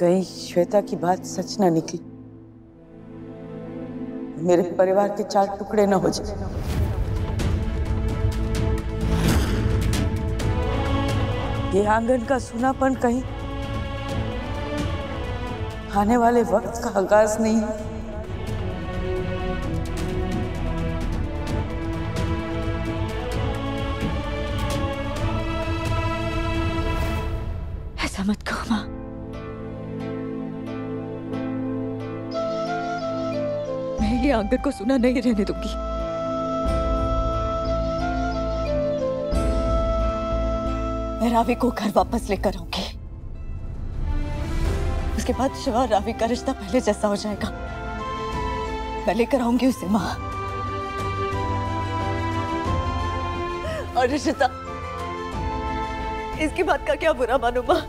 कहीं श्वेता की बात सच ना निकली। मेरे परिवार के चार टुकड़े ना हो जाए। ये आँगन का सुनापन कहीं आने वाले वक्त का आगाज़ नहीं है। ऐसा मत कहो, माँ। ये आँगन को सुना नहीं रहने दूँगी। मैं रावी को घर वापस लेकर आऊँगी। उसके बाद शिवा रावी का रिश्ता पहले जैसा हो जाएगा। मैं लेकर आऊँगी उसे, माँ। और रिश्ता। इसकी बात का क्या बुरा मानू, माँ?